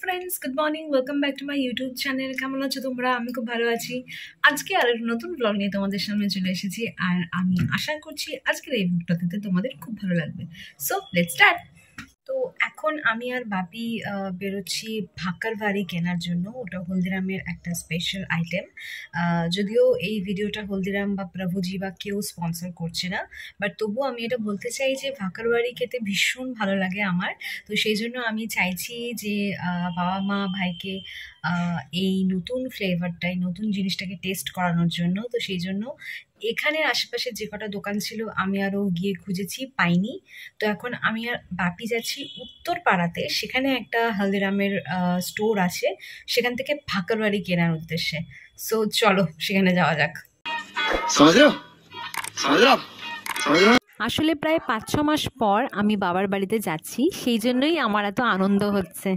Friends good morning welcome back to my YouTube channel কেমন আছো তোমরা? আমি খুব ভালো আছি। আজকে আর নতুন ব্লগ নিয়ে তোমাদের সামনে চলে এসেছি। আর আমি আশা করছি আজকের এই ব্লগটাতে তোমাদের খুব ভালো লাগবে। সো লেট স্টার্ট তো এখন আমি আর বাপি বেরোচ্ছি ভাকার বাড়ি কেনার জন্য। ওটা হলদিরামের একটা স্পেশাল আইটেম যদিও এই ভিডিওটা হলদিরাম বা প্রভুজি বা কেউ স্পন্সর করছে না বাট তবু আমি এটা বলতে চাই যে ভাকার বাড়ি খেতে ভীষণ ভালো লাগে আমার। তো সেই জন্য আমি চাইছি যে বাবা মা ভাইকে এই নতুন ফ্লেভারটাই নতুন জিনিসটাকে টেস্ট করানোর জন্য। তো সেই জন্য এখানের আশেপাশে যে কটা দোকান ছিল আমি আরও গিয়ে খুঁজেছি পাইনি। তো এখন আমি আর বাপি যাচ্ছি উত্তর পাড়াতে সেখানে একটা হালদিরামের স্টোর আছে। সেখান থেকে ভাকরবাড়ি কেনার উদ্দেশ্যে। সো চলো সেখানে যাওয়া যাক। আসলে প্রায় পাঁচ ছ মাস পর আমি বাবার বাড়িতে যাচ্ছি। সেই জন্যই আমার এত আনন্দ হচ্ছে।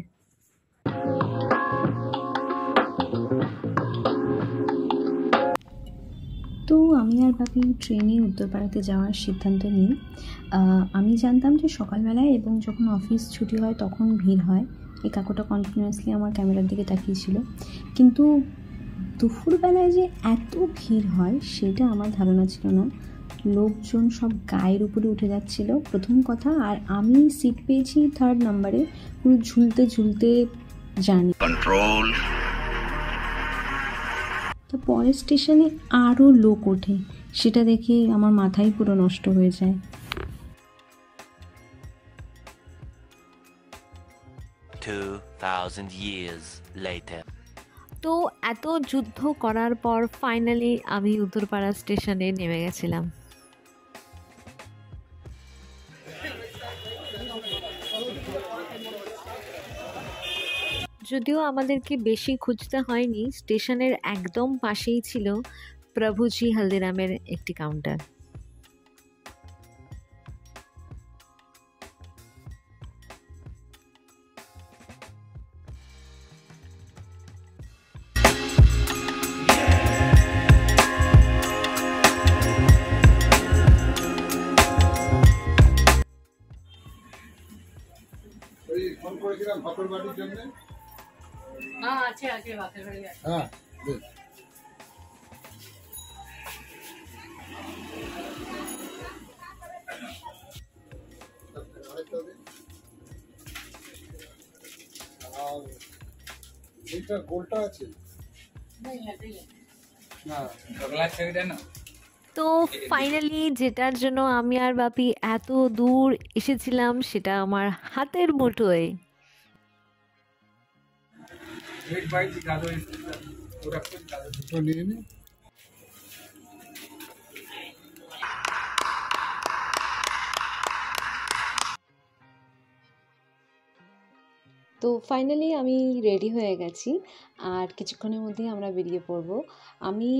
তো আমি আর বাপি ট্রেনে উত্তরপাড়াতে যাওয়ার সিদ্ধান্ত নিই। আমি জানতাম যে সকালবেলায় এবং যখন অফিস ছুটি হয় তখন ভিড় হয়। এই কাকুটা কন্টিনিউয়াসলি আমার ক্যামেরার দিকে তাকিয়েছিল। কিন্তু দুপুরবেলায় যে এত ভিড় হয় সেটা আমার ধারণা ছিল না। লোকজন সব গায়ের উপরে উঠে যাচ্ছিল। প্রথম কথা, আর আমি সিট পেয়েছি থার্ড নাম্বারে পুরো ঝুলতে ঝুলতে জানি কন্ট্রোল তো পরের স্টেশনে আরও লোক ওঠে। সেটা দেখে আমার মাথাই পুরো নষ্ট হয়ে যায়. তো এত যুদ্ধ করার পর ফাইনালি আমি উত্তরপাড়া স্টেশনে নেমে গেছিলাম। যদিও আমাদেরকে বেশি খুঁজতে হয়নি, স্টেশনের একদম পাশেই ছিল প্রভুজি হলদিরামের একটি কাউন্টার ফোন করেছিলাম বাড়ির জন্য। হ্যাঁ। আর এইটার গোলটা আছে? না। তো ফাইনালি যেটার জন্য আমি আর বাপি এত দূর এসেছিলাম সেটা আমার হাতের মুঠোয়। দুটো নিয়ে নি তো ফাইনালি আমি রেডি হয়ে গেছি। আর কিছুক্ষণের মধ্যেই আমরা বেরিয়ে পড়ব। আমি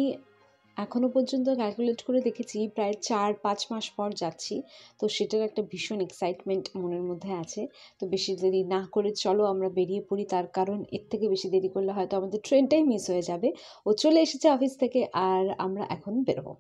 এখনও পর্যন্ত ক্যালকুলেট করে দেখেছি, প্রায় চার, পাঁচ মাস পর যাচ্ছি। তো সেটার একটা ভীষণ এক্সাইটমেন্ট মনের মধ্যে আছে। তো বেশি দেরি না করে চলো আমরা বেরিয়ে পড়ি। তার কারণ এর থেকে বেশি দেরি করলে হয়তো আমাদের ট্রেনটাই মিস হয়ে যাবে। ও চলে এসেছে অফিস থেকে, আর আমরা এখন বেরোবো।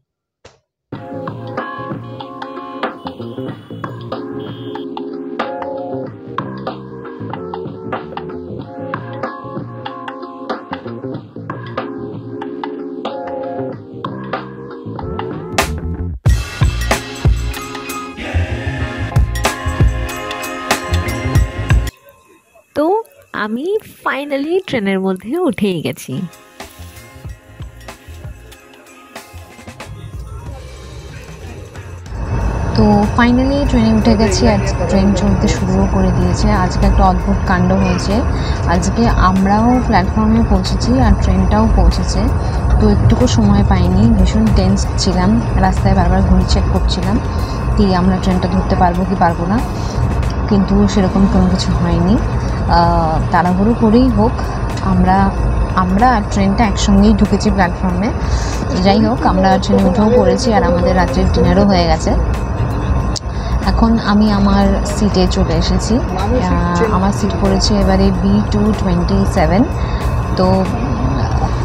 তো আমি ফাইনালি ট্রেনের মধ্যে উঠেই গেছি। তো ফাইনালি ট্রেনে উঠে গেছি, আর ট্রেন চলতে শুরুও করে দিয়েছে। আজকে একটা অদ্ভুত কাণ্ড হয়েছে। আজকে আমরাও প্ল্যাটফর্মে পৌঁছেছি, আর ট্রেনটাও পৌঁছেছে। তো একটুকু সময় পাইনি, ভীষণ টেন্স ছিলাম। রাস্তায় বারবার ঘড়ি চেক করছিলাম কি আমরা ট্রেনটা ধরতে পারব কি পারব না। কিন্তু সেরকম কোনো কিছু হয়নি। তাড়াহুড়ো করেই হোক, আমরা আমরা আর ট্রেনটা একসঙ্গেই ঢুকেছি প্ল্যাটফর্মে যাই হোক, আমরা ট্রেনে উঠেও পড়েছি আর আমাদের রাত্রের ডিনারও হয়ে গেছে। এখন আমি আমার সিটে চলে এসেছি। আমার সিট পড়েছে এবারে বি টু টোয়েন্টি সেভেন তো,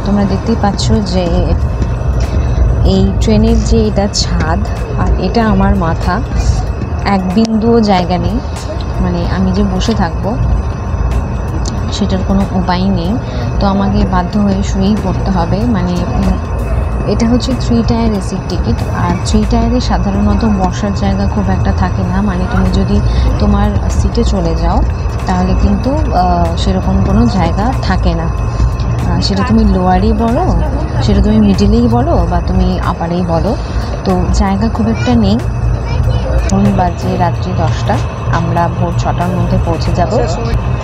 তোমরা দেখতেই পাচ্ছ যে এই ট্রেনের যে এটা ছাদ আর এটা আমার মাথা, এক বিন্দুও জায়গা নেই। মানে আমি যে বসে থাকব সেটার কোনো উপায় নেই। তো আমাকে বাধ্য হয়ে শুয়েই পড়তে হবে। মানে এটা হচ্ছে থ্রি টায়ার এসির টিকিট আর থ্রি টায়ারে সাধারণত বসার জায়গা খুব একটা থাকে না। মানে তুমি যদি তোমার সিটে চলে যাও, তাহলে কিন্তু সেরকম কোনো জায়গা থাকে না। সেটা তুমি লোয়ারই বলো, সেটা তুমি মিডিলেই বলো, বা তুমি আপারেই বলো। তো জায়গা খুব একটা নেই। এখন বাজে রাত্রি দশটা। আমরা ভোর ছটার মধ্যে পৌঁছে যাব।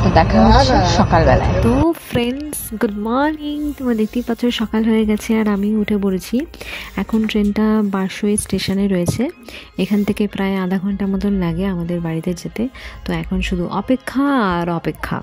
তো দেখা হচ্ছে সকালবেলায়। তো ফ্রেন্ডস গুড মর্নিং তোমরা দেখতেই পাচ্ছ সকাল হয়ে গেছে আর আমি উঠে পড়েছি। এখন ট্রেনটা বারশোই স্টেশনে রয়েছে। এখান থেকে প্রায় আধা ঘণ্টা মতন লাগে আমাদের বাড়িতে যেতে। তো এখন শুধু অপেক্ষা আর অপেক্ষা।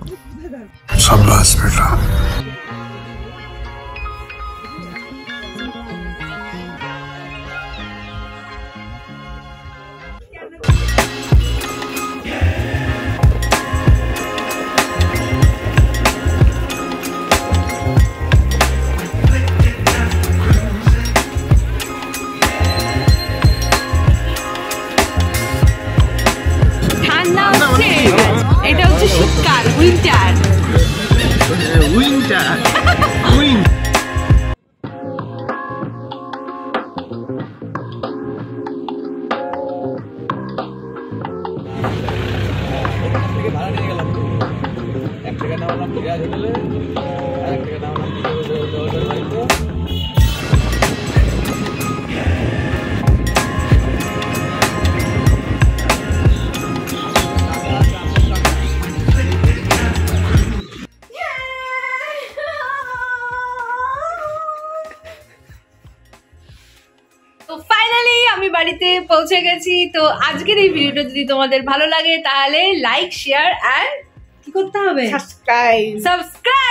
ঠান্ডা হচ্ছে এটা হচ্ছে শীতকাল উইন্টার তো ফাইনালি আমি বাড়িতে পৌঁছে গেছি। তো আজকের এই ভিডিওটা যদি তোমাদের ভালো লাগে তাহলে লাইক শেয়ার অ্যান্ড কি করতে হবে? Subscribe subscribe